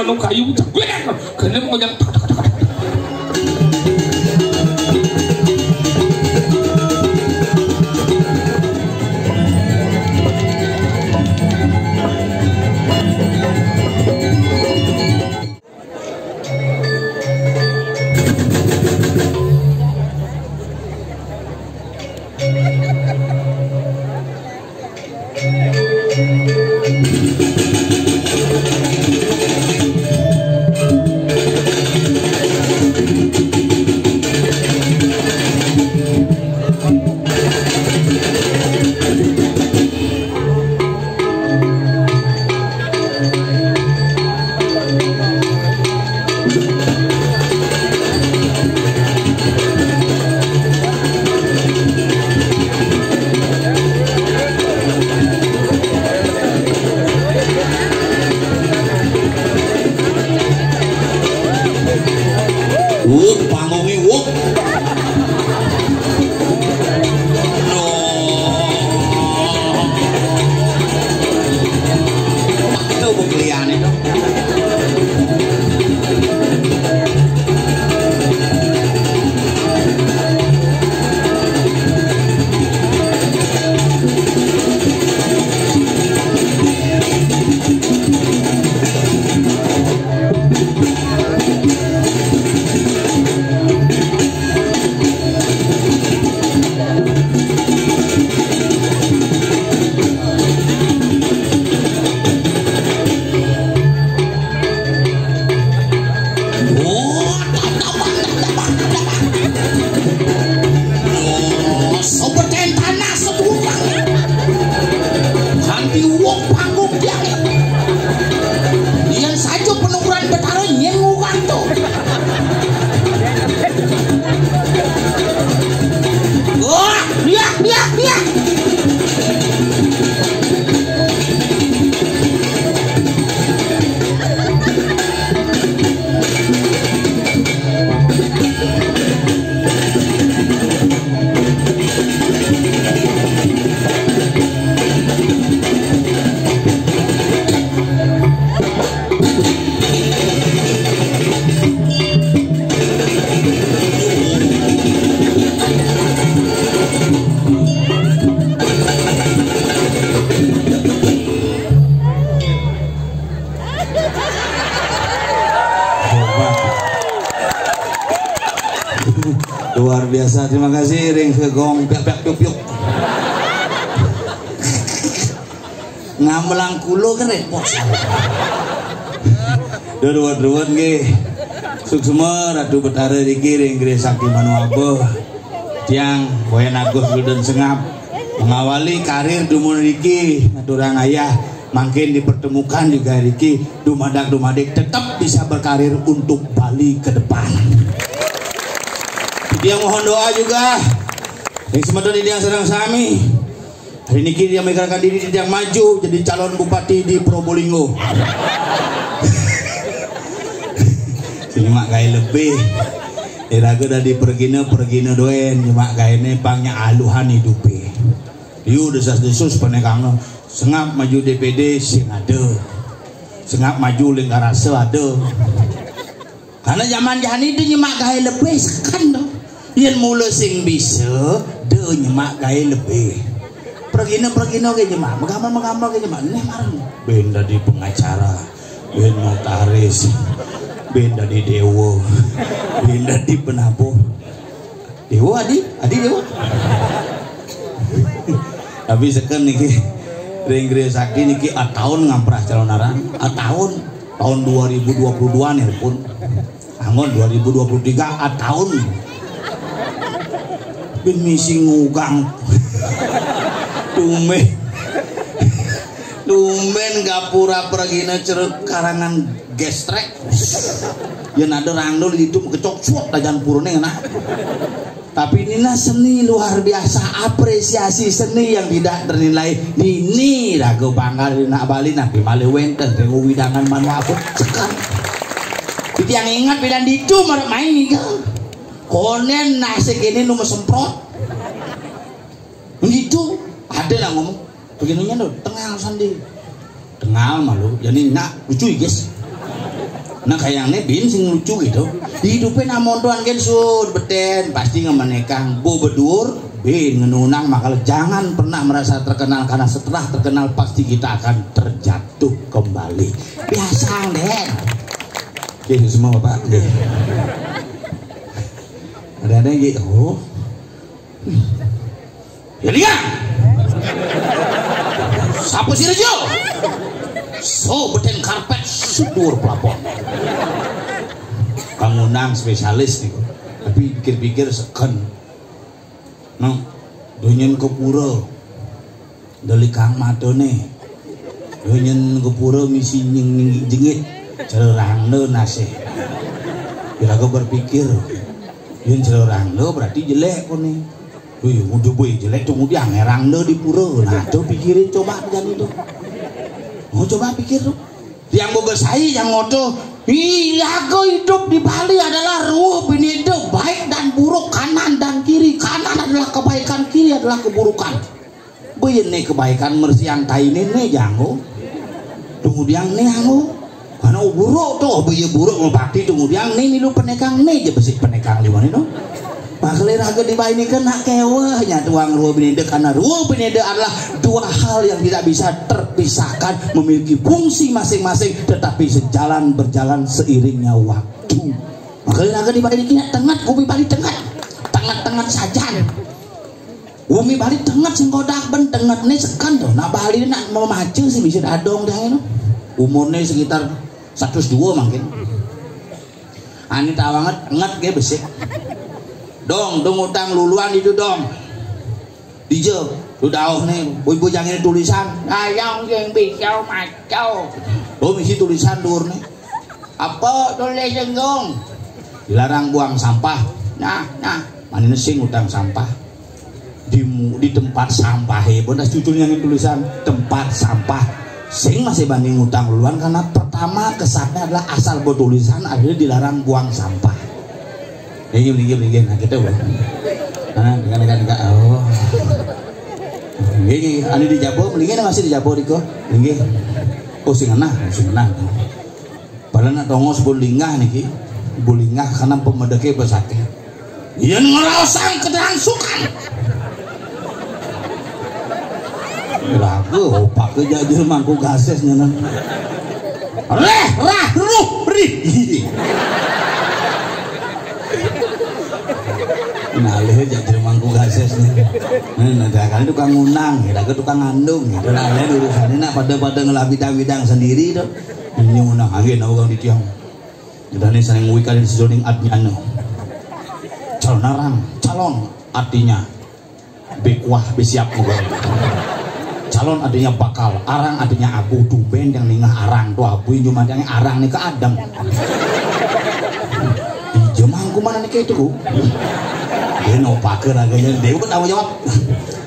jangga menanu kayu cekwek kene mau yang Wuk, wood, pangongi wood. Ngamelang kulo kan repot. Dua dua nggih. Suksema ratu betara iki ring gere sakti manu abuh. Tiang Wayan Agus Gulden Sengap. Mengawali karir dumun Riki. Naturang ayah makin dipertemukan juga Riki. Dumadak dumadik tetap bisa berkarir untuk Bali ke depan. Dia mohon doa juga. Yang sementara dia sedang sami hari ini dia menggerakkan diri dia maju jadi calon bupati di Probolinggo. Cuma gaya lebih. Iraga dari pergina pergina doen. Cuma ini pangnya aluhan hidupi. Yu desas desus penekangno sengap maju DPD sing ada sengap maju lingkarase ada karena zaman jahan itu nyemak gaya lebih dong yang mula sing bisa de nyemak gaya lebih pergina pergina ke nyemak mengamar mengamar ke nyemak ini marah benda di pengacara ben notaris benda di dewa benda di penabuh dewa adi? Adi dewa tapi sekarang niki ring sakti niki tahun ngamprah calon aran a tahun tahun 2022 nih pun angon 2023 a tahun. Bin misi ngugang tumen tumen gapura pergina ceruk karangan gestrek. Yang ada randol itu kecok suat dajan purune enak tapi inilah seni luar biasa apresiasi seni yang tidak ternilai. Ini ragu di nak Bali nabi Bali wenten tengu widangan aku cekar itu yang ingat bilang itu main kan. Konen nasi gini nu semprot. Begitu ada lah ngomong. Begininya tuh tengah sandi. Tengah malu. Jadi nak lucu guys. Nah kayaknya bin sing lucu gitu. Hidupnya namun tuan kan sud beten. Pasti ngemenekang bu bedur bin ngenunang. Maka jangan pernah merasa terkenal. Karena setelah terkenal pasti kita akan terjatuh kembali. Biasa deh Oke, semua bapak Oke. ada ada yang gitu. Oh. ya lihat Sapu si Rejo so beten karpet sudur pelapor. Bangunan spesialis nih tapi pikir-pikir seken donyen ke pura. Dari kang matone donyen ke pura misi nying jengit. Cererangno nase kira aku berpikir yang cererangno berarti jelek kok nih Wih, udah boy jelek kemudian ngerang di pura. Nah, coba pikirin coba jangan itu. Mau coba pikir tuh. Yang boga saya yang ngoto, iya aku hidup di Bali adalah ruh binido baik dan buruk kanan dan kiri. Kanan adalah kebaikan, kiri adalah keburukan. Boy ini kebaikan mersian ini nih jango. Kemudian nih jango. Karena buruk tuh, boy buruk mau bakti kemudian nih milu penekang nih aja besi penekang di mana tuh. Makhluk raga di ini kena kewahnya tuang ruah binede karena ruah binede adalah dua hal yang tidak bisa terpisahkan memiliki fungsi masing-masing tetapi sejalan berjalan seiringnya waktu. Makhluk di ini kena tengah bumi balik tengah tengah-tengah saja. Bumi balik tengah sing kodak ben tengah nih sekan tuh. Nah Bali nak mau maju sih bisa adong dah ini. Umurnya sekitar 102 mungkin. Ani tawanget nget ge besik dong dong utang luluan itu dong. Dijo lu dauh nih ibu jangan ini tulisan. Ayang yang bisa macau. Oh misi tulisan dur nih. Apa tulis dong? Dilarang buang sampah. Nah nah mana sing utang sampah? Di di tempat sampah ya benar cucunya yang tulisan tempat sampah. Sing masih banding utang luluan karena pertama kesannya adalah asal buat tulisan akhirnya dilarang buang sampah Iya, iya, iya, nah kita buat. Nah, dengan dengan enggak oh. Ini anu di Jabo, mendingan masih di Jabo Riko. Nggih. Oh sing enah, sing enah. Padahal nak tongos bulingah niki. Bulingah karena pemedeke besake. Iya ngerasang kedangsukan. Lagu opak ke jadi mangku gases nyenan. Reh, rah, ruh, rih. Nalih jadi mangku gases nih. Nah kali tukang unang ya ke tukang ngandung gitu ya urusannya nak pada pada ngelah bidang-bidang sendiri tuh ini unang angin aku di tiang dan ini sering wikan di sejoning adnyano calon arang calon artinya. Bekwah besiap juga calon artinya bakal arang artinya aku tuh ben yang ningah arang tuh abu cuma yang arang nih ke adam. Jemangku mana nih kayak itu agaknya dia pun tahu jawab.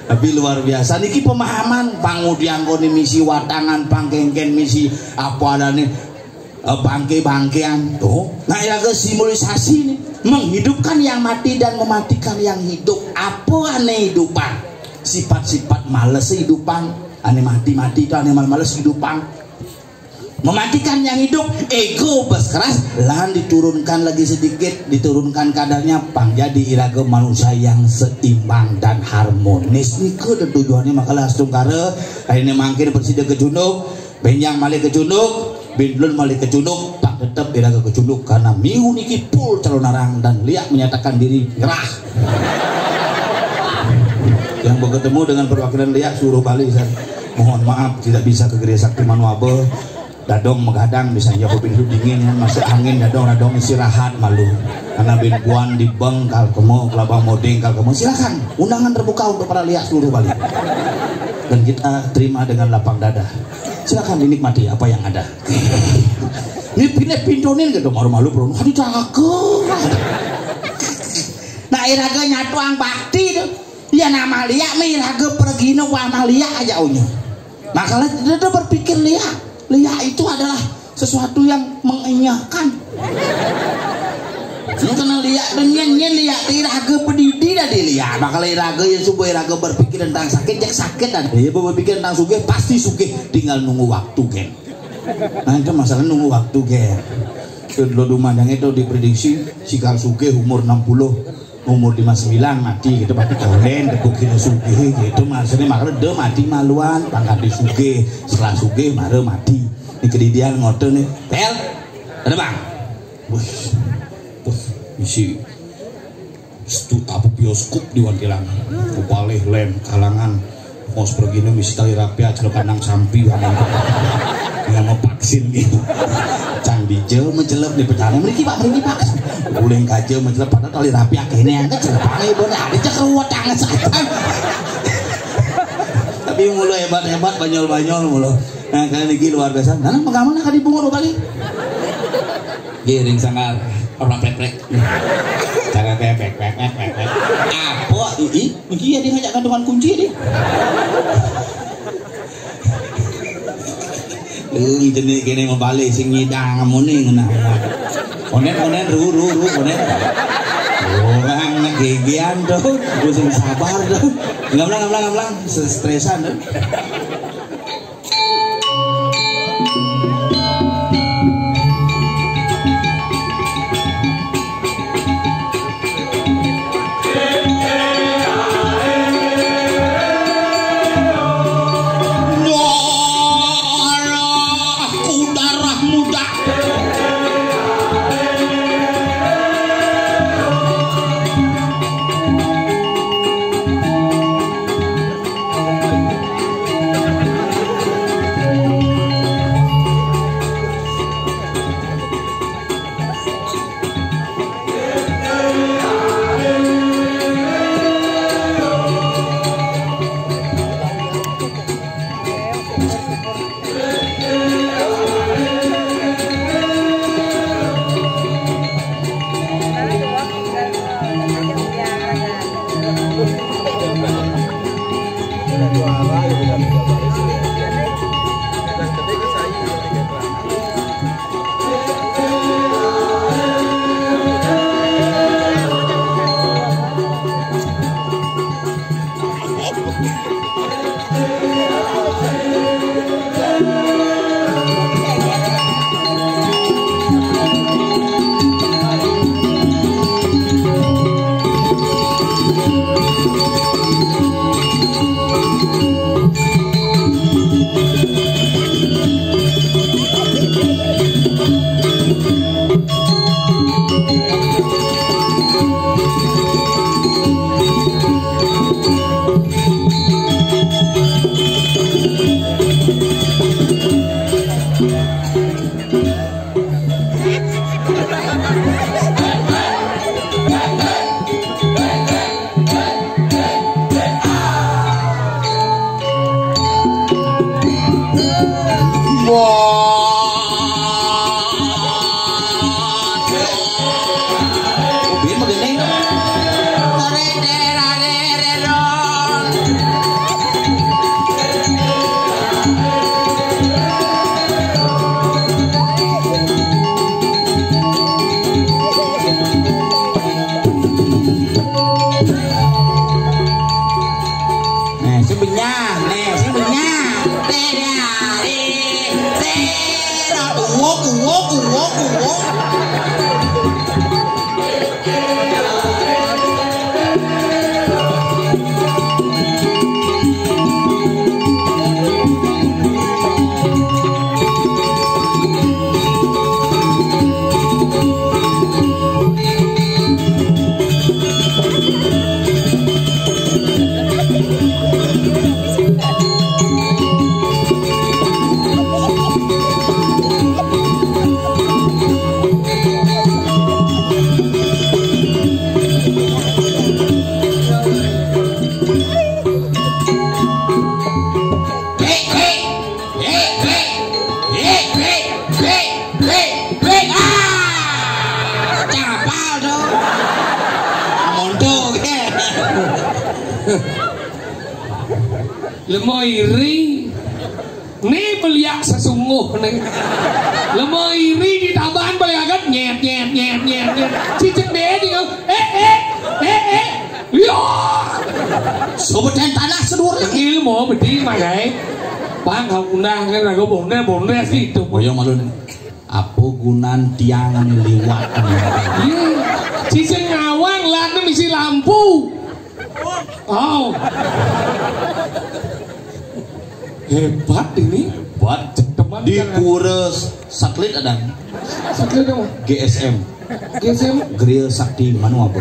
Tapi luar biasa. Niki pemahaman. Pangudianggoni misi watangan pangkengken misi apa ada nih? Eh, bangke-bangkean. Tuh. Nah ya ke simbolisasi nih menghidupkan yang mati dan mematikan yang hidup. Apa aneh hidupan? Sifat-sifat males hidupan. Aneh mati-mati itu aneh males hidupan mematikan yang hidup ego keras. Lahan diturunkan lagi sedikit diturunkan kadarnya pang jadi iraga manusia yang seimbang dan harmonis. Ini ke tujuannya makalah sungkara ini mangkir bersidah ke junuk benjang malik ke junuk bindlun malik ke junuk tak tetap iraga ke junuk karena miu niki pul calon narang dan liak menyatakan diri nyerah yang bertemu dengan perwakilan liak suruh balik mohon maaf tidak bisa ke gereja sakti manuabe dadong megadang bisa jauh hidup dingin. Masih angin dadong dadong istirahat malu. Karena binbuan di bengkal kamu kelabang moding kal kamu silakan undangan terbuka untuk para lihat seluruh Bali. Dan kita terima dengan lapang dada. Silakan dinikmati apa yang ada. Ini pindah pintonin gitu malu malu bro. Hadi cakep nah iraga nyatuang bakti tuh ya nama liak mi iraga pergi no wama liak aja unya. Makanya dia berpikir liak Lia itu adalah sesuatu yang mengenyahkan. Lu kena lihat dengan nyen lihat raga pendidi dah dilihat. Bakal raga yang supaya raga berpikir tentang sakit cek sakit dan dia berpikir tentang suge pasti suge tinggal nunggu waktu kan. Nah itu masalah nunggu waktu kan. Kedua dumandang itu diprediksi sikal suge umur 60 umur 59 mati gitu pasti kalian debuk kini suge gitu. Maksudnya makanya dia mati maluan pangkat di suge setelah suge marah mati. Ini kedidian ngotot nih. Pel ada bang? Wih wih isi sejuta bioskop di Wantilang kupalih lem kalangan. Mau pergi nih misi tali rapi aja kandang sampi mau vaksin gitu candi jel mencelep di petani mereka pak mereka pak. Uleng kaje mencelep pada tali rapi akhirnya yang kecil pangai bener ada cek ruwet tangan tapi mulu hebat hebat banyol banyol mulu nah kalian ini luar biasa. Nah pengaman kali bunga kali giring sangar. Orang prek prek cara prek prek prek prek prek apa ini mungkin ya dia ngajak kantongan kunci dia Lu jenis kene membalik sing nyidang muni ngena. Onen onen ru ru ru onen. Orang gegian tuh, gue sing sabar tuh. Ngamlang ngamlang ngamlang, stresan tuh. Kan aku bonde bonde gitu. Oh ya malu. Apa gunan tiang liwat Iya. Cici ngawang lah misi lampu. Oh. Hebat ini. Buat Teman di pura satelit ada Sakit kamu. GSM GSM. Grill Sakti Manu apa?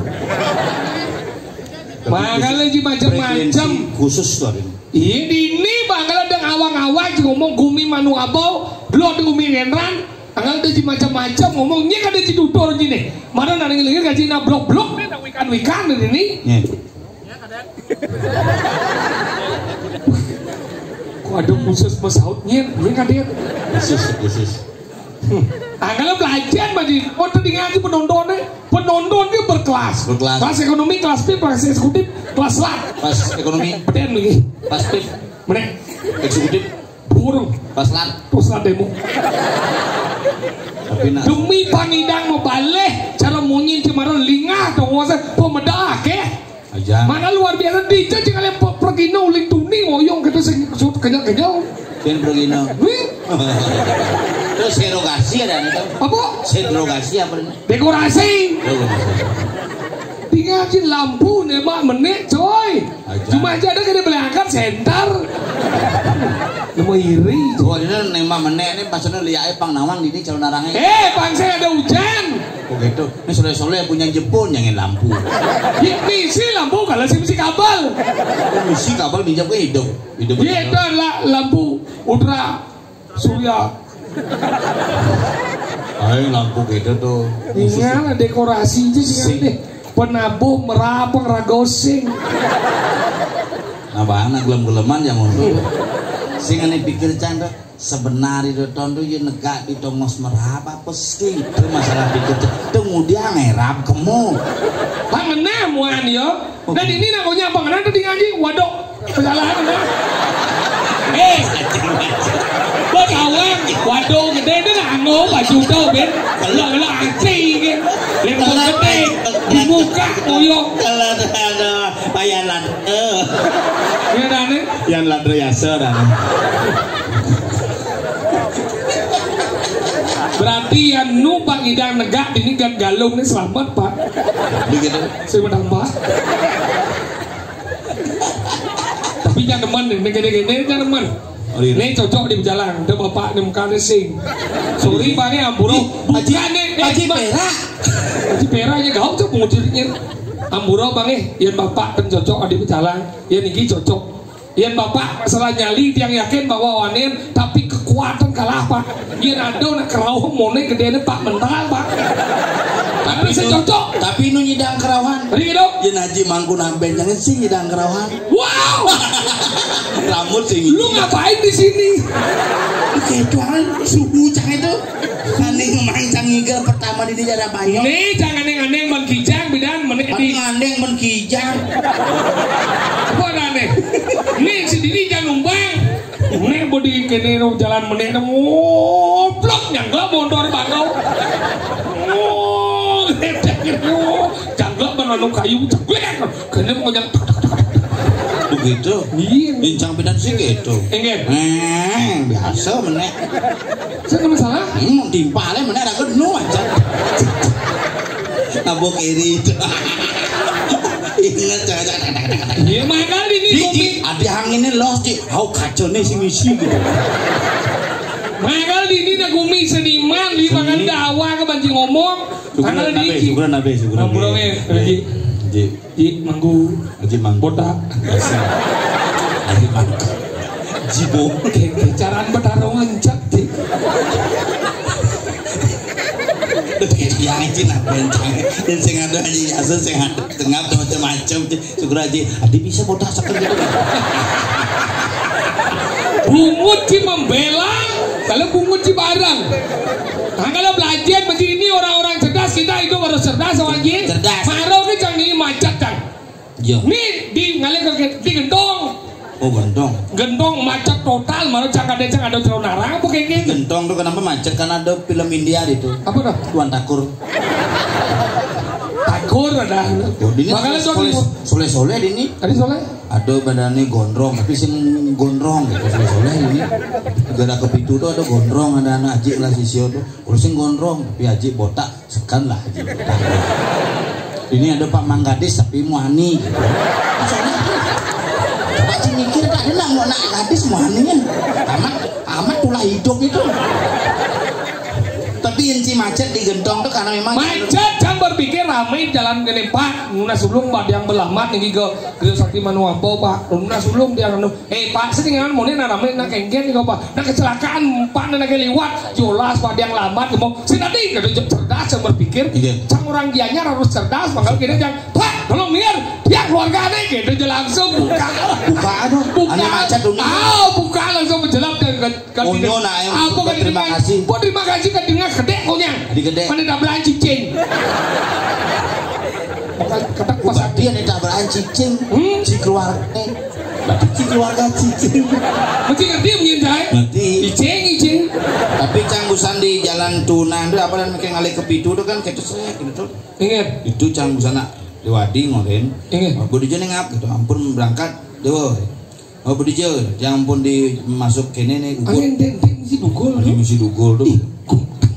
Makanya macam-macam. Khusus tuh. Ini ini banggal ada ngawang-ngawang ji ngomong gumi manu abau, lo ada gumi ngenran, anggal ada ji macam-macam ngomongnya kan ada ji tutor ji nih. Mana nang ngilingin gaji na blok-blok nih na wikan-wikan nih ini. Kok ada khusus pesautnya, ini kan dia. Khusus khusus. Anggal belajar baji, oh tadi ngaji penontonnya, penontonnya berkelas. Berkelas. Kelas ekonomi, kelas B, kelas eksekutif, kelas lat. Pas ekonomi, Peden lagi, pas pip, mana? eksekutif, Burung, pas lat. terus lat demo. Demi pangidang mau balik cara munyin cemaran lingah dong wasa pemedak ke aja. mana luar biasa dia jangan yang pergi nuling tuni ngoyong kita sing sut kenyal kenyal Kian pergi no. Terus serogasi ada apa Serogasi apa nih? dekorasi Serogasi. tinggal di lampu nih mak menit coy Aja. cuma aja ada kena belakang senter Nemu iri Oh ini nema menek ini pasnya lihat pang nawang ini calon narangnya. eh bangsa ada hujan Oh gitu. Ini sore sore punya Jepun yang lampu. ini sih lampu kalau sih mesti kabel Oh, misi kabel pinjam ke hidup. Hidup. Dia itu adalah lampu ultra surya. Ayo lampu gitu tuh. Ingat dekorasi aja sih deh. Penabuh merapang ragosing. Nah bang, nak gelem-geleman yang untuk. Sing ane pikir canda sebenarnya itu tondo ye negak di tongos merap apa sih itu masalah pikir tunggu dia ngerap kamu Pangenah muan yo. Dan ini nakonya pangenah tadi ngaji. Waduh, kesalahan kan? Eh, lo kawan, waduh gede itu nganggo baju tau ben. Lo lo anci kan. Lempar gede di muka kalau ada payalan eh Ya dane. yang ladro yasa dan Berarti yang nu Pak Idang negak ini kan galung ini selamat Pak. begitu Saya menang Pak. Tapi jangan teman nih, gede-gede jangan teman. Oh, iya. Ini cocok di jalan, ada bapak nih mukanya sing. Sorry Pak ini ampuro. Haji- eh, Haji Haji peranya gak tuh pengujinya. Ampuro bang eh, yang bapak kan cocok di jalan, yang ini cocok. Yang bapak masalah nyali yang yakin bahwa wanin tapi kekuatan kalah pak. Yang ada nak kerauh mone gede pak mental pak. Tapi saya cocok. tapi nu nyidang kerawan Ring dong. Yen haji mangku namben jangan sih nyidang kerawan Wow, rambut sing lu ngapain di sini? ketuan suhu cang itu kani ngemain cang ngigel pertama di jalan bayong Nih jangan yang aneh bang kijang bidan Tapi di ngandeng men kijang apa aneh? Nih sendiri jangan numbang. Nih bodi kene jalan menit ngoblok nyangga mondor bangau. Oh, jangga menanu kayu cekwek. Kene mau yang begitu Iya. bincang pidan sih gitu Enggak. eh biasa menek Saya masalah. hmm timpale menek ada genu aja nabok kiri itu ingat jangan jangan Iya mahal ini Di, kopi. di, ada anginnya los di, hau kacau nih si misi gitu. Mahal ini na gumi seniman di makan dawa ke banci ngomong. Mahal nabe, ini. syukuran nabe, syukuran nabe. Haji. Di manggu Haji mang. botak. Biasa. Haji mang. Jibo. Kecaran bertarungan cak di. Ya haji nak bencang. Dan sing ada haji asa sing ada tengah macam-macam. Syukur haji. Adi bisa botak seker gitu. Bungut si membela, kalau bungut si barang. Nah, kalau belajar begini orang-orang cerdas kita itu harus cerdas lagi. Cerdas. Maro ke cang ini macet cang. Yo. Nih di ngalir ke di gendong. Oh gentong. Gendong macet total, maro cang ada cang ada celana narang apa kayak gitu. Gentong tuh kenapa macet? Karena ada film India itu. Apa dah? Tuan Takur. Akur ada. Oh, Makanya soleh soleh soleh dini. Tadi soleh. Ada badannya gondrong, tapi sing gondrong gitu soleh soleh ini. Gara kepitu tuh ada gondrong, ada anak aji lah sisio tuh. Kalau sing gondrong, tapi aji botak, sekan lah aji botak. Ini ada Pak Manggadis tapi muani. Gitu. Soalnya mikir tak enak mau nak gadis muaninya. Amat amat tulah hidup itu. Tapi si macet digentong tuh karena memang Macet jangan berpikir ramai jalan gini pak Nuna sebelum pak yang belamat nih ke ke sakti manuampo pak Nuna sebelum dia anu eh pak setinggalan mau nih ramai nak kengken nih pak. Nak kecelakaan pak nak lewat jelas pak yang lambat mau si tadi kada cerdas yang berpikir. Iya. Cang orang dianya harus cerdas makanya kita jangan pak tolong mir dia keluarga nih gitu langsung buka. Buka aduh buka. Ane macet dulu ah buka langsung menjelap dan ke ke Oh, nyo, nak, yang apa kan terima kasih. oh terima kasih kan dengan gede konya Di gede. mana dah belan cicing. Kata pas dia nih tabrakan cicing. Hmm? si keluarga. Berarti si keluarga cicing. Mesti ngerti menyintai Ngerti. cicing cicing tapi canggusan di jalan tunang itu apa dan kayak ngalih ke pitu itu kan kayak itu saya gitu ingat? Itu canggusan nak lewati ngoten Ingat. oh budi jeneng ngap gitu. Ampun berangkat dewa oh budi je yang ampun di masuk kene nih ubur angin den den mesti dugul ini misi dugul tuh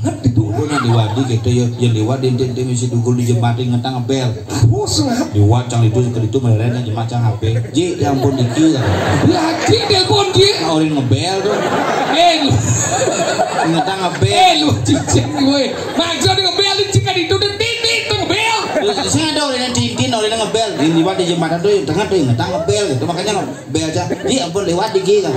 banget itu. Ubur nak diwadi gitu ya. Ya lewat di di misi dugul di jembatan ngetang ngebel. Oh sengat lewat cang itu ke itu meleren jembatan HP. Ji ya ampun iki lagi telepon dia. Nah, orang ngebel tuh eh ngetang ngebel. Eh lu cicing gue maksudnya di lewat di jembatan tuh tengah tuh ngetang ngebel gitu makanya ngebel aja ji ampun lewat di kan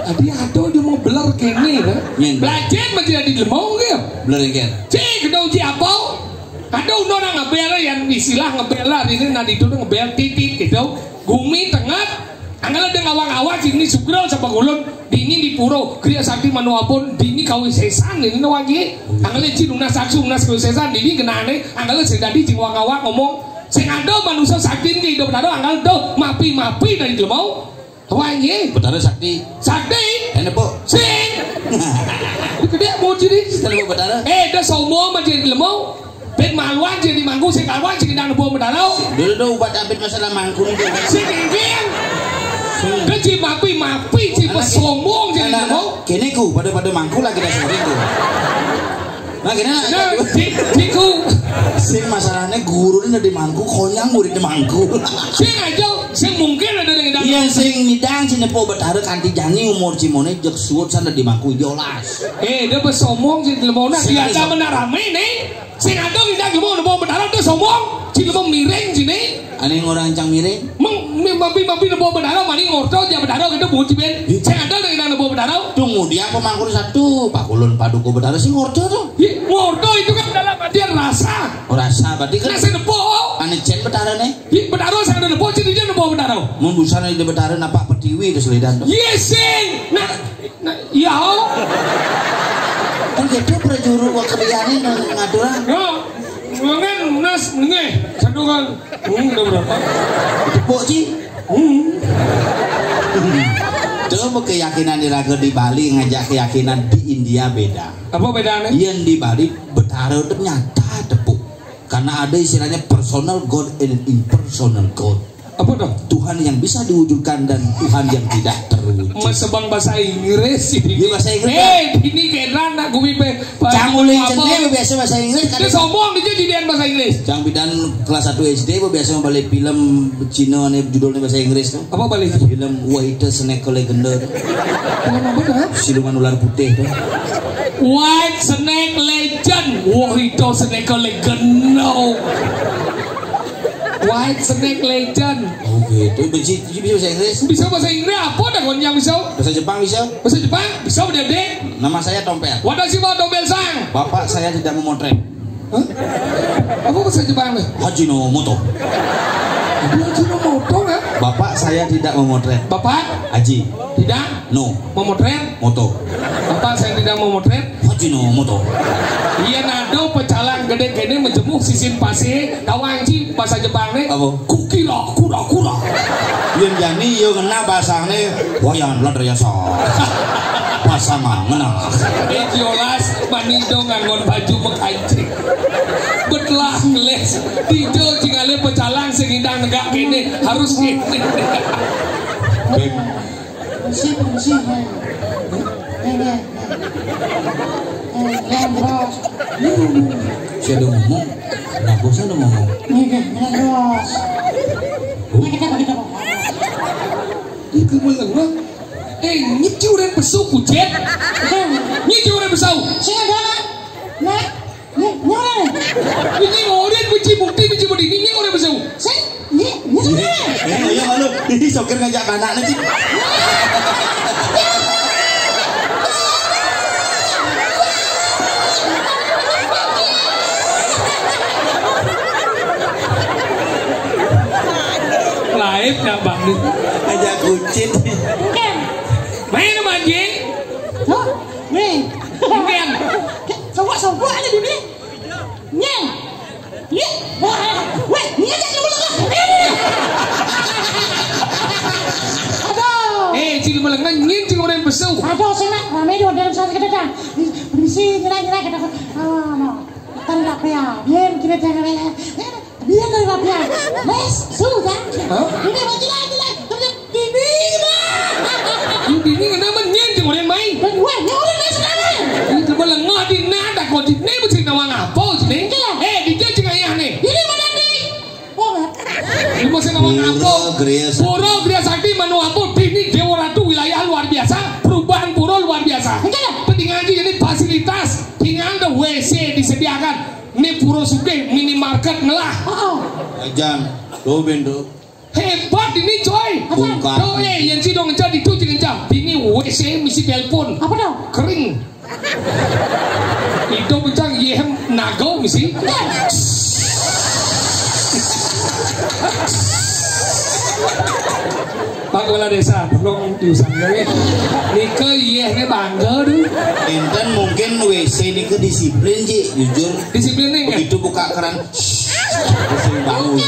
Tadi ada dia mau belar kene kan. Nyen. Belajar ada di lemong dia. bener kan Cik, kita uji apa? Ada undang ngebel yang istilah lah ini nanti itu ngebel titik gitu. Gumi tengah Anggal ada ngawang-awang sini sugro sama gulun dini di puro kriya sakti manuapun dini kawin sesan ini nawangi anggal cing lunas saksu lunas kawin sesan dini kenane anggal sedadi cing wang-awang ngomong sing ada manusia sakti ini hidup ada anggal do mapi-mapi dari mau. Wangi betara sakti. Sakti? Enak po sing. Gede mau jadi. Setelah betara eh dah semua menjadi lemau bet maluan jadi manggu sing kawan sing nang bo mendalau. Dulu tuh ubat abit masalah mangkung itu sing ingin ci mapi mapi ci pesombong jadi lemau kini ku pada pada mangkung lagi dah ku nah kini nah sing masalahnya guru ini di mangku konyang murid di mangku. Sing aja sing mungkin ada dengan iya sing nidang sini po betara kanti jani umur cimone jek suut sana di mangku diolas eh dia pesombong jadi lemau nah Sing biasa ada- menarame nih sing ada kita lemau lemau mendalau dia sombong ci lemau miring sini aneh orang cang miring Meng, mapi mapi lemau mendalau mani ngorto dia mendalau kita buci ben sing ada dengan lemau mendalau tunggu dia pemangku satu pak kulun paduku betara sing ngordo tuh Ih, ngorto itu kan dalam artian rasa rasa berarti kan Nasi nepo. aneh cen betara nih bedaro saya ada nepo jadi dia nepo bedaro. membusan di betara napa petiwi itu selidan tuh Yesing. Nah, nah ya. kan gitu prajuru wa kerjaan ngaturan Ya. Mangan nas nge. Satu kan. Hmm, udah berapa? tepuk sih Hmm. Coba keyakinan diraga di Bali ngajak keyakinan di India beda. Apa bedanya? Yang di Bali betara itu nyata tepuk. Karena ada istilahnya personal God and impersonal God. Apa dong? Tuhan yang bisa diwujudkan dan Tuhan yang tidak terwujud. Mas sebang bahasa Inggris ini. Iya, bahasa Inggris, Eh, ini kayak anak gue pe. Cangulin cendil biasa bahasa Inggris kan. Dia sombong dia jadi bahasa Inggris. Cang bidan kelas 1 SD biasa balik film Cina nih judulnya bahasa Inggris tuh. Apa balik? Film White Snake Legend tuh. Film apa dah? Siluman ular putih tuh. White Snake Legend. Wah itu Snake Legend. No. White Snake Legend. Oh gitu. Benci bisa bahasa Inggris. Bisa bahasa Inggris apa dah kau yang bisa? Bahasa Jepang bisa. Bahasa Jepang bisa udah deh. Nama saya Tompel. Wadashi wa dobel sang. Bapak saya tidak memotret. Hah? Apa bahasa Jepang nih? Haji no Moto. Cuma motor ya? Bapak saya tidak memotret. Bapak Haji tidak no memotret. Moto. Bapak saya tidak memotret. Haji no Moto. Iya nado pecalang gede gede menjemuk sisin pasi. Kawang ci bahasa Jepang nih. Apa? Kukira kura kura. Yang jani yo kena bahasane wayan ladar yasa. pasangan nah Eh jelas manido ngangon baju mekancing. Betlah ngeles Dijo cingale pecalang sing indang negak kene harus kene. Beb Bersih, bersih. Ini, ini. Eh, yang terus. saya udah ngomong nah bosan udah ngomong Ini, ini. Ini. Eh kucet. Nah, ini, ini. Ini orang benci bukti benci budi ini orang ini, ini eh ya malu ih sokir ngajak anak nanti Live nak bang. kucing Bukan. Main sama anjing. Tuh. Sobo-sobo aja di sini. Nyeng. Iya. Wah. Aduh. Eh orang nak, rame di dalam satu kedai. Permisi, nyerah, nyerah, kata, ah, no, biar kita jangan dari rapia, les, sudah, Hah? ini mau nyerah, nyerah, terus ini lah, Ini kenapa nyici orang main? dan gue nyuruh les lagi, Itu melengah di nada kau di ni mesti nama ngapa sini? Eh dia cing ayah nih. ini mana nih? Oh, Ini mesti nama ngapa? Pura Gria Sakti. Pura Gria Sakti manu apa? Ini Dewa Ratu wilayah luar biasa. Perubahan pura luar biasa. Penting aja jadi fasilitas. Tinggal ada WC disediakan. Ini pura suge minimarket ngelah. oh, Ajan tuh bendo Hebat ini coy. Tuh eh yang si dong jadi tuh jangan Ini WC misi telepon. apa dong? Kering. Itu bincang yehem nago misi. Pak Kepala Desa, tolong diusahakan ya. Nika iya ini bangga dulu. Intan mungkin WC ini ke disiplin Ji jujur Disiplin nih begitu buka keran Pusing bangun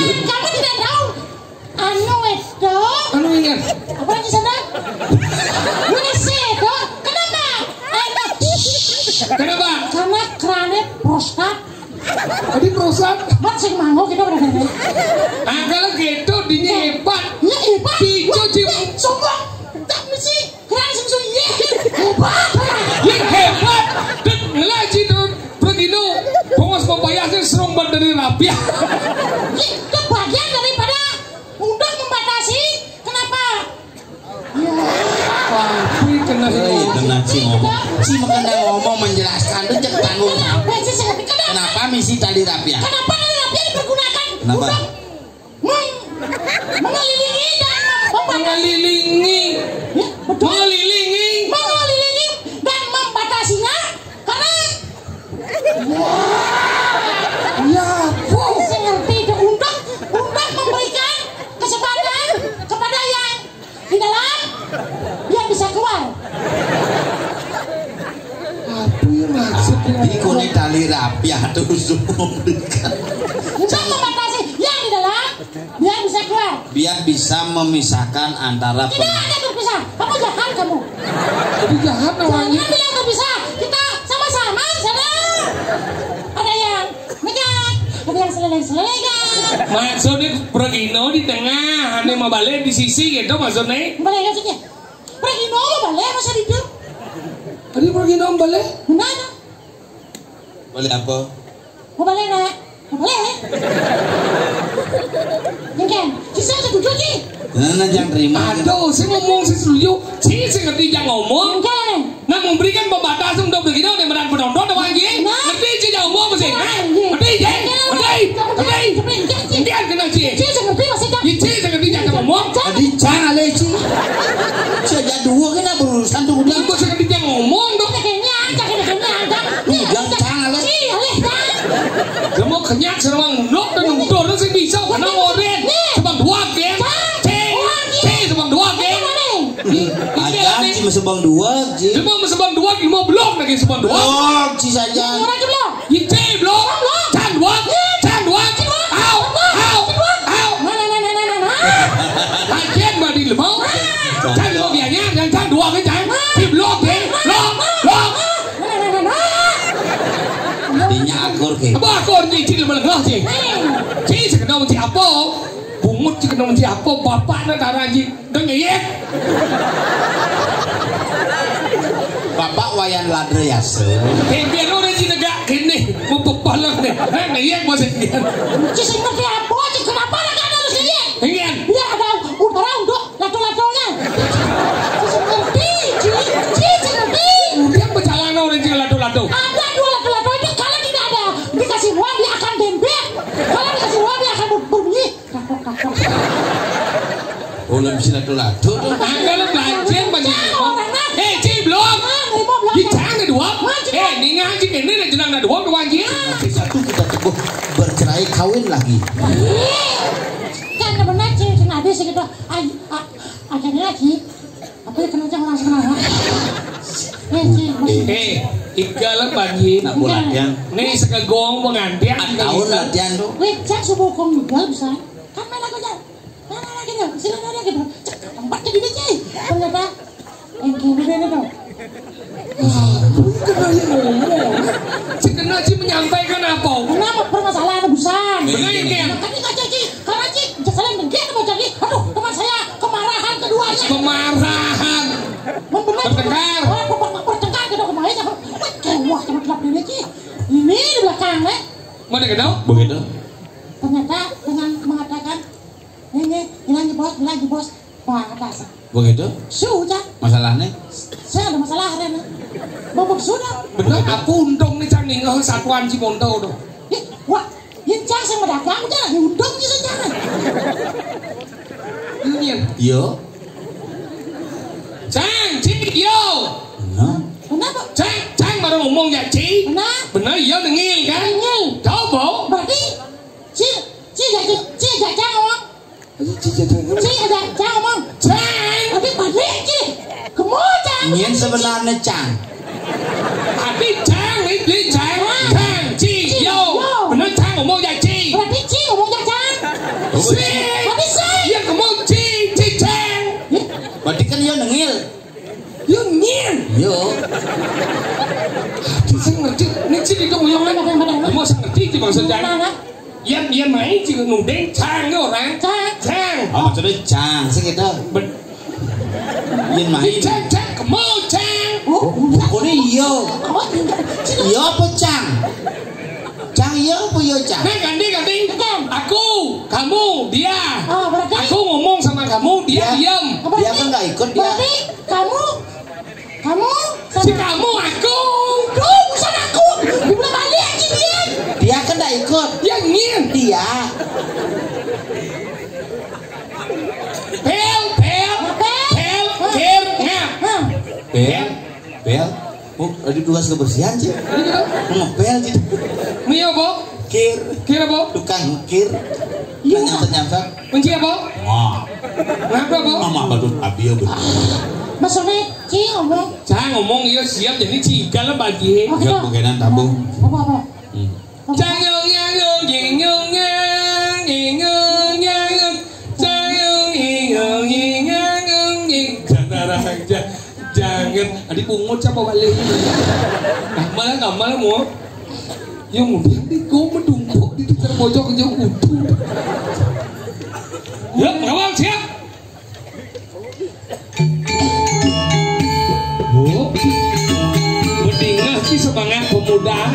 memisahkan antara Tidak ada berpisah. Kamu jahat kamu. Jadi jahat namanya. Jangan bilang berpisah. Kita sama-sama di sana. Ada yang megang, ada yang seleleng-seleleng. Maksudnya pergino di tengah, ane mau balik di sisi gitu maksudnya. Boleh nggak sih? Pergi nol boleh masa itu? Tadi pergino balik. Mana? boleh apa Mau balik nggak? Mau balik? Mungkin, sisa setuju sih. Nana jangan terima Aduh, saya ngomong saya setuju. Sih saya ngerti jangan ngomong. Nah memberikan pembatasan untuk begini udah medan penonton lagi. Nah. Ngerti sih jangan ngomong mesti. Nah. Ngerti sih? Ngerti? Ngerti? Ngerti kena sih. Sisa ngerti masih? Ini saya ngerti jangan ngomong. Adi jangan sembang dua, ji. mau sembang dua, lima belum lagi sembang dua. Belum, ji saja. Orang ji belum. Ji belum. Can dua, can dua, ji dua. Au, au, au. Nah, nah, nah, nah, nah, nah. Lagian mah di lemau. Can dua biasanya, dan can dua kan can. Ji belum, ji belum, belum. Dinya akor ke. Apa akor ji, ji lemah lemah ji. Ji sekedar ji apa? Bungut ji ji apa? Bapak nak darah ji. Dengek. Ya, ya wayan ladre ya se. Himpian lu udah sini gak gini, pupuk polong deh. Hei, ngeyek mau sengkian. Cus ngerti apa, Cus kenapa lah kan harus ngeyek? Ngeyek? Iya ada udara untuk lato-latonya. Cising ngerti, cus cising ngerti. Udah berjalan lu udah cising lato-lato. Ada dua lato-lato itu, kalau tidak ada dikasih uang dia akan dempet. Kalau dikasih uang dia akan berbunyi. Kakak-kakak. Oh, lebih lato-lato. Angga lagi. Kan temen aja, cuma habis segitu. Akhirnya lagi. Tapi kena cang langsung kenapa? Eh, tiga pagi. Nak bulan yang. Nih sekegong pengantian. Tahun latihan tuh. Wih, cak subuh kong juga bisa. Kan main aku. Mana lagi dong? Silakan lagi bro. Tempatnya di sini. masalahnya saya ada masalah Rena mau sudah bener aku untung nih cang nih satuan si Monto doh ya, wah ya cang saya berdagang cang ya untung gitu cang ini yo cang cik yo bener kenapa cang cang baru ngomong ya cik bener bener yo dengil kan dengil coba berarti cik cik jadi cik jadi cang ngomong cik jadi cik cang ngomong cang Nhiên sơ là nó chẳng À đi chẳng Đi đi chẳng chang chi yo Mình chang thằng của mô dạ chi? Là chi của mô dạ chẳng Xí Mà đi xí Yên của mô chi? Chi chẳng Mà đi cân yo nâng yên Yên nhiên Yo Chị sang mà chứ? Nên chi đi đâu yo lấy mà sang là thi bằng sân chẳng Yên yên mấy Chỉ có nụ đến thang yo ráng Thang Thang Ờ cho đến chàng enggak. Pokoknya yo. Oh, enggak. Ci Yo apa cang? Cang yo apa yo cang? Nah, ganti, ganti. Aku, kamu, dia. Oh, berarti. Aku ngomong sama kamu, dia Ya. diam. Oh, Dia kan nggak ikut dia. Berarti kamu kamu Si sama kamu, aku. Duh, bukan aku. Dibilang balik dia. Dia kan nggak ikut. Ya ngin. Dia. lagi tugas kebersihan sih ngepel sih, mio bo kir. Kir bo tukang kir. Iya. Nyampe nyampe kunci apa? Oh ngapa bo mama badut abio bo maksudnya kir bo cang ngomong iya siap jadi cigal lah bagi ya mungkinan tabung hmm. apa apa? Jangan 아니 pungut siapa kali kamal kamal mau yang ngomong di kau mendungkuk di tukar pojok jauh kudu ya ngawang siap bu berdingah si semangat pemuda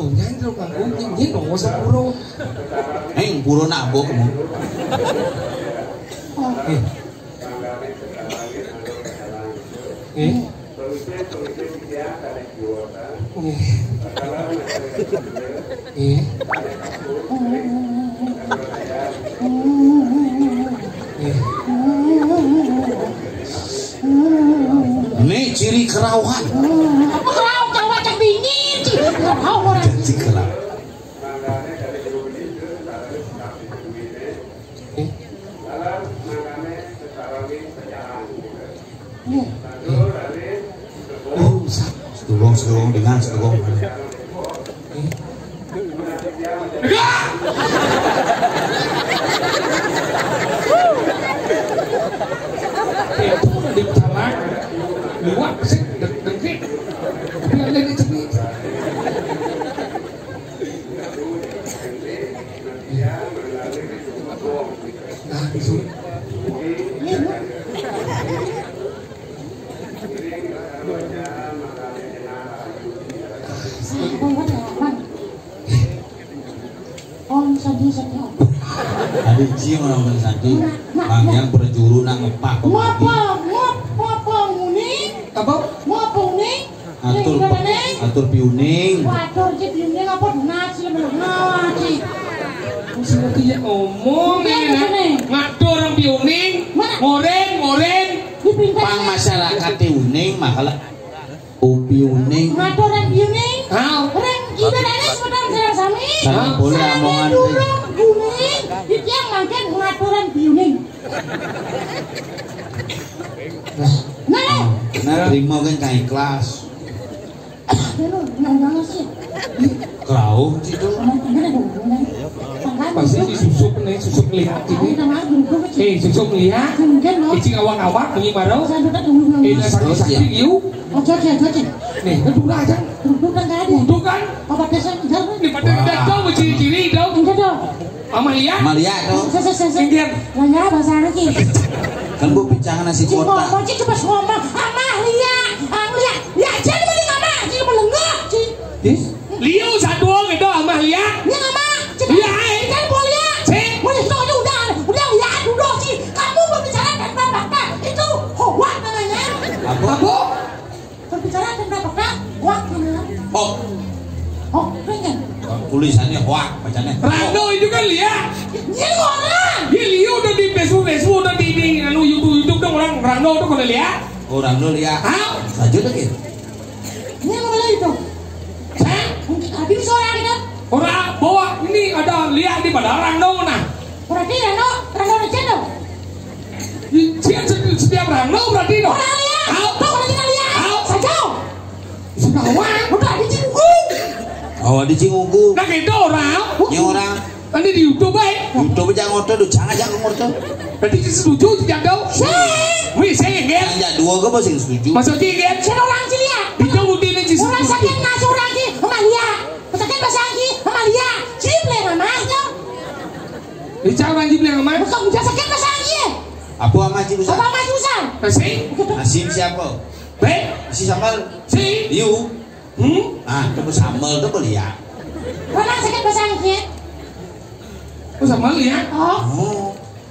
Nyanyi dong, nggak usah puro. Eh, puro nak bo kamu. Eh. Eh. Eh. Eh. Ini ciri kerawan. Apa kau Jawa cak dingin sih? Kau orang Jadi kerawan. Eh. Oh, sedulung sedulung dengan sedulung. Itu udah dipecalang. Luak sih, deg- degit. Tapi ada di sini. Nah, di sini. Om sedih sedih. Ada cium orang santi. Bang yang berjuru nak ngepak kok mati. Ngapa? Ngapa? Ngapa muni? Apa? Ngapa muni? Atur atur piuning. Waduh, cik bimbing apa nasi lebih ngaji. Mesti ngerti ya omong Iya. Ngatur orang piuning. Ngoren, ngoren. Pang masyarakat uning makalah upi uning. Ngaturan bimbing. Hau. Reng ibaratnya sepedang serang sami. Sana boleh omongan durung kuning. Itu yang makan ngaturan bimbing. Nah, Nah terima kan nanya sih. Kerau gitu. Pasti disusuk nih, susuk lihat ini. Eh, susuk lihat. Icing awak-awak bunyi duduk dulu. Eh, nah sakit-sakit yuk. Ojo, ojo, ojo. Nih, kan dulu aja. Duduk kan. Untuk kan. Apa desa enggak? Nih, pada udah dong, ciri-ciri dong. Enggak dong. Amalia. Amalia tuh. Indian. Nanya bahasa lagi. kan bu bicara nasi Si kotak. ngomong, si coba ngomong. Amalia, Amalia. Ya, jadi mending ngomong. Si melengok, si. Liu satu gitu Amalia. Ini ngomong. Si Iya, eh. Kan boleh. Si. Boleh sudah udah udah udah ya duduk sih. Kamu berbicara tentang bapak itu hoak namanya. Apa? Apa? Berbicara tentang bapak hoak namanya. Oh, Oh, pengen tulisannya hoak bacanya Rando itu kan lihat. Dia orang. Dia lihat udah di Facebook Facebook udah di di lalu YouTube YouTube dong orang Rando tuh kalau lihat. Oh Rando lihat. Ah saja tuh ini apa lagi itu saya habis seorang itu orang bawa ini ada lihat di pada Rando nah. Berarti Rando Rando ngecek dong? Cian setiap Rando berarti dong. Orang lihat. Tahu berarti lihat. Tahu saja sudah wah udah Oh di Cingunggu. Nah gitu orang. Yang orang Nanti di YouTube baik. YouTube jangan ngotot tuh, jangan jangan ngotot. Berarti setuju tidak tahu. Sih. Wih saya nggak. Jangan dua ke masih setuju. Maksudnya nggak. Saya orang sih lihat. Itu bukti ini sih. Orang sakit ngasih orang lagi. Amalia. Sakit bahasa lagi. Amalia. Ciple mama. Yo. Bicara lagi bilang sama. Bukan udah sakit bahasa lagi. Apa sama Cik Apa Usah? maju san? Masih. Asim siapa? Baik. Si sambal. Si. Liu. Hmm. Ah, itu sambal tuh beli ya. Orang sakit bahasa lagi. Oh sama lihat. Oh. Oh.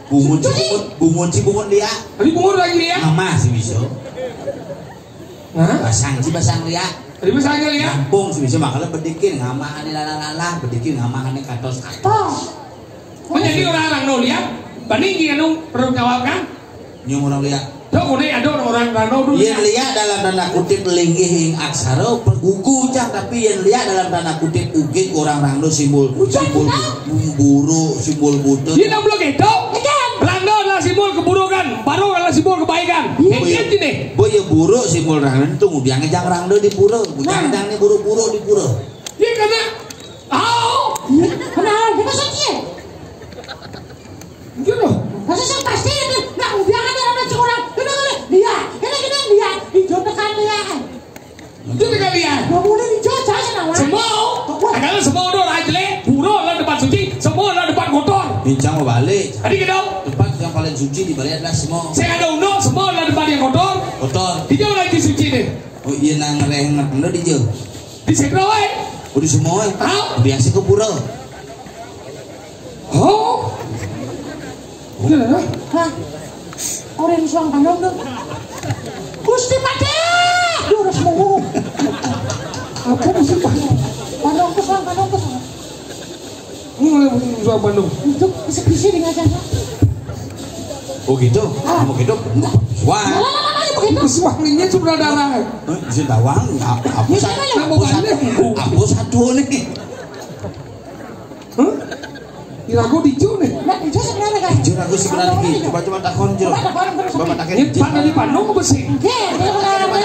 Bungun si bungun, bungun si bungun dia. Tadi kumur lagi lihat. Mama si bisa. Hah? Basang si basang dia. Tadi misalnya lihat. Kampung si bisa makanya bedikin ngamahan di lala bedikin ngamahan katos katos. Oh. Menjadi orang-orang no lihat. Banding dia perlu jawab kan? Nyung orang lihat. Tuh kemudian ada orang-orang rano dulu. Yang lihat dalam tanda kutip linggih ing aksara pergugu cang tapi yang lihat dalam tanda kutip ugik orang rando simbol simbol buru simbol butuh. Dia bilang gitu. Again. Rando adalah simbol keburukan, baru adalah simbol kebaikan. Hekian gini. Boy ya buru simbol rando itu ngubiangnya jang rando di pura, ngubiang jang di buru-buru di pura. Dia kena. Oh, Kenal. Kita sakit. gitu. Masa saya pasti itu nggak udah ada orang curang. Kita boleh dia, kita kita dia hijau tekan dia. Rajle, depan suci, semua depan kotor. Bincang mau balik. Tadi gitu. Tempat yang paling suci di balik adalah semua Saya ada undang, semua adalah depan yang kotor. kotor. Hijau lagi suci nih. Oh iya nang ngereng rando di jauh. Di sekro eh. Udah semua. Hah? Biasa ke pura. Oh. Ya. Hah? Orang suang kandung tuh. Gusti Pade. Duh, udah Apa mesti Pak? Kandung tuh suang kandung tuh. Ini mulai musuh Bandung. Itu bisa-bisa dengan jalan. Oh gitu. Kamu gitu. Wah. Begitu. Kesuaminya sudah darah. Bisa tawang. Apa Ya, satu? Mau Apa satu? nih? Hah? Kira-kira dicu nih. Nah, itu sebenarnya kan. Aku sebenarnya. Coba coba takon jur. Coba takon. Ini Pak dari Bandung pengalaman.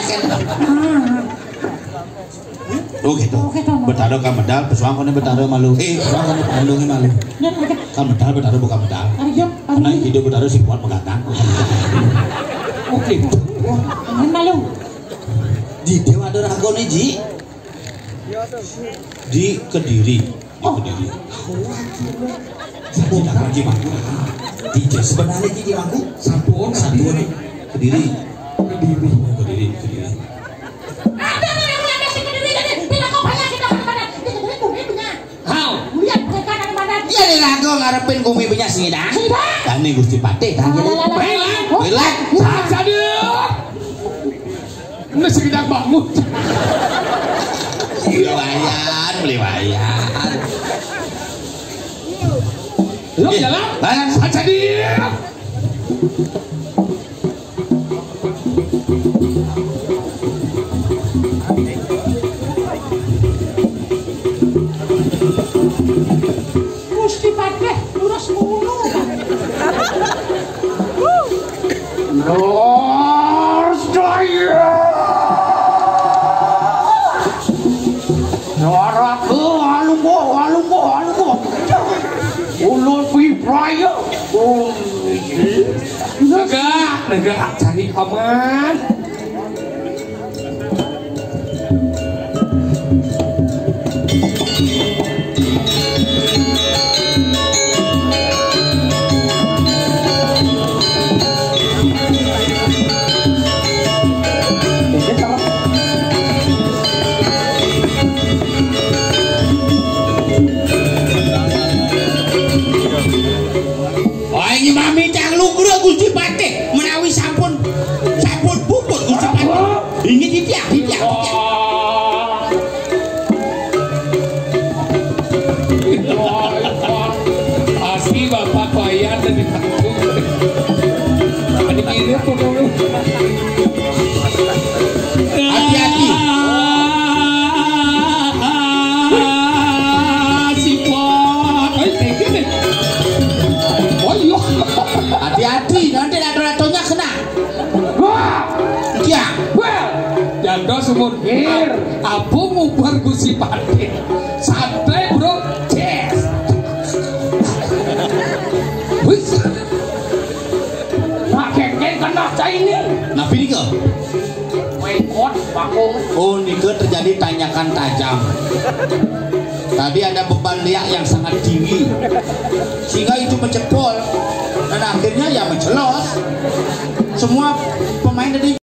Oh gitu. Oh, gitu. Betaro kan medal, pesuang kan betaro malu. Eh, pesuang kan ini malu. Dan oke. Kan medal betaro bukan medal. Ayo, Karena ayo. hidup betaro sih kuat mengatakan. Oke. Malu. Di Dewa ada ragone ji. Di Kediri, di Kediri. Di Dapat Ji Mangku. Di sebenarnya Ji Mangku. Satu orang Satu nih. Kediri. Kediri. Kediri, Kediri. Mana. Iya nih rago ngarepin bumi punya. Dan nih Gusti Pate dah. Bela. Bela. Saat sadar. Ini sekedar bangun. Beli wayan, beli wayan. Lo jalan. Jalan. Saat Negak cari. Pati. Santai, Bro. Yes. Wis. Kengkeng kena cah ini. Nah, ini ke? Wengkot, bakung. Oh, Nike terjadi tanyakan tajam. Tadi ada beban liak yang sangat tinggi, sehingga itu mencepol dan akhirnya ya mencelos. Semua pemain dari